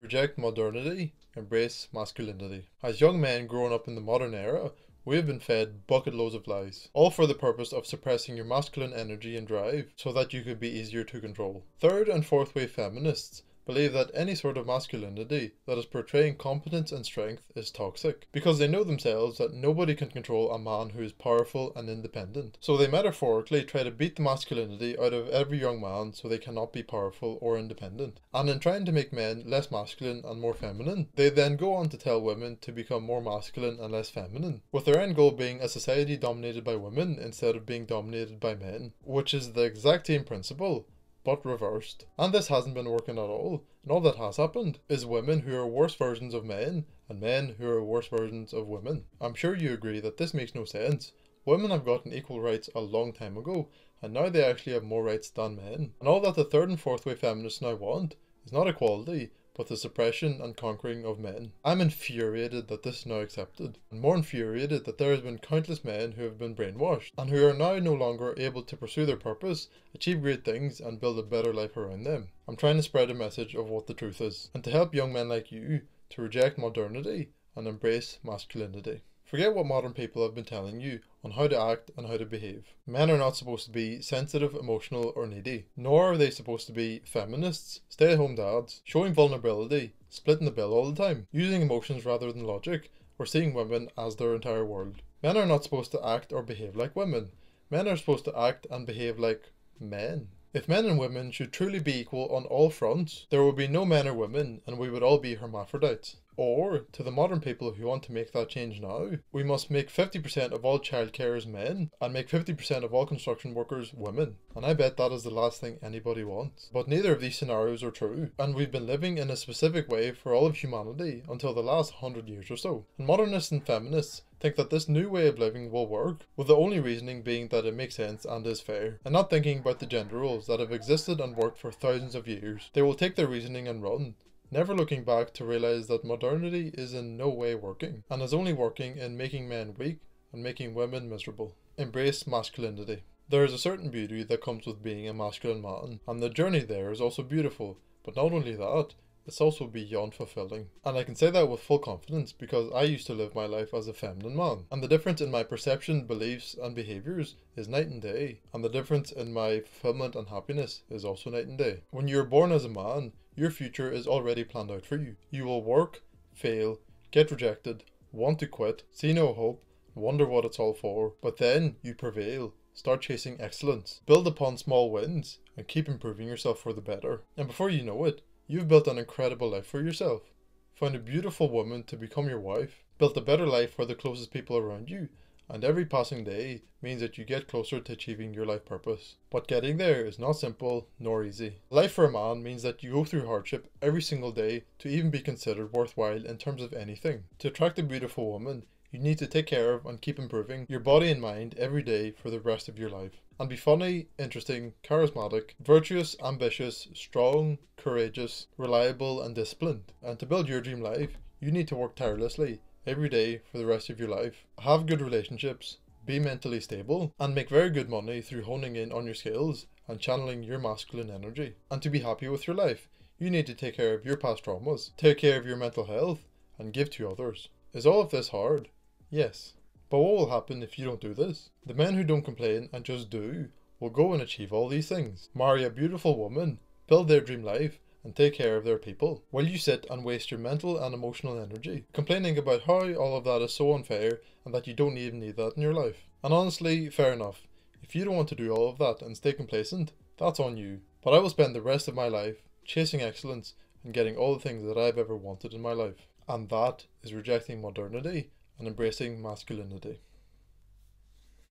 Reject modernity, embrace masculinity. As young men growing up in the modern era, we have been fed bucket loads of lies, all for the purpose of suppressing your masculine energy and drive so that you could be easier to control. Third and fourth wave feminists believe that any sort of masculinity that is portraying competence and strength is toxic because they know themselves that nobody can control a man who is powerful and independent. So they metaphorically try to beat the masculinity out of every young man so they cannot be powerful or independent. And in trying to make men less masculine and more feminine, they then go on to tell women to become more masculine and less feminine, with their end goal being a society dominated by women instead of being dominated by men, which is the exact same principle but reversed. And this hasn't been working at all. And all that has happened is women who are worse versions of men and men who are worse versions of women. I'm sure you agree that this makes no sense. Women have gotten equal rights a long time ago, and now they actually have more rights than men. And all that the third and fourth wave feminists now want is not equality, but the suppression and conquering of men. I'm infuriated that this is now accepted, and more infuriated that there has been countless men who have been brainwashed, and who are now no longer able to pursue their purpose, achieve great things, and build a better life around them. I'm trying to spread a message of what the truth is, and to help young men like you to reject modernity and embrace masculinity. Forget what modern people have been telling you on how to act and how to behave. Men are not supposed to be sensitive, emotional, or needy, nor are they supposed to be feminists, stay at home dads, showing vulnerability, splitting the bill all the time, using emotions rather than logic, or seeing women as their entire world. Men are not supposed to act or behave like women. Men are supposed to act and behave like men. If men and women should truly be equal on all fronts, there would be no men or women and we would all be hermaphrodites. Or, to the modern people who want to make that change now, we must make 50% of all child carers men and make 50% of all construction workers women. And I bet that is the last thing anybody wants. But neither of these scenarios are true, and we've been living in a specific way for all of humanity until the last hundred years or so. And modernists and feminists think that this new way of living will work, with the only reasoning being that it makes sense and is fair, and not thinking about the gender roles that have existed and worked for thousands of years. They will take their reasoning and run, never looking back to realize that modernity is in no way working, and is only working in making men weak and making women miserable. Embrace masculinity. There is a certain beauty that comes with being a masculine man, and the journey there is also beautiful, but not only that, it's also beyond fulfilling. And I can say that with full confidence because I used to live my life as a feminine man. And the difference in my perception, beliefs, and behaviours is night and day. And the difference in my fulfillment and happiness is also night and day. When you're born as a man, your future is already planned out for you. You will work, fail, get rejected, want to quit, see no hope, wonder what it's all for, but then you prevail. Start chasing excellence. Build upon small wins and keep improving yourself for the better. And before you know it, You've built an incredible life for yourself. Found a beautiful woman to become your wife, built a better life for the closest people around you, and every passing day means that you get closer to achieving your life purpose. But getting there is not simple nor easy. Life for a man means that you go through hardship every single day to even be considered worthwhile in terms of anything. To attract a beautiful woman, you need to take care of and keep improving your body and mind every day for the rest of your life. And be funny, interesting, charismatic, virtuous, ambitious, strong, courageous, reliable, and disciplined. And to build your dream life, you need to work tirelessly every day for the rest of your life. Have good relationships, be mentally stable, and make very good money through honing in on your skills and channeling your masculine energy. And to be happy with your life, you need to take care of your past traumas, take care of your mental health, and give to others. Is all of this hard? Yes. But what will happen if you don't do this? The men who don't complain and just do will go and achieve all these things. Marry a beautiful woman, build their dream life, and take care of their people, while you sit and waste your mental and emotional energy, complaining about how all of that is so unfair and that you don't even need that in your life. And honestly, fair enough. If you don't want to do all of that and stay complacent, that's on you. But I will spend the rest of my life chasing excellence and getting all the things that I've ever wanted in my life. And that is rejecting modernity and embracing masculinity.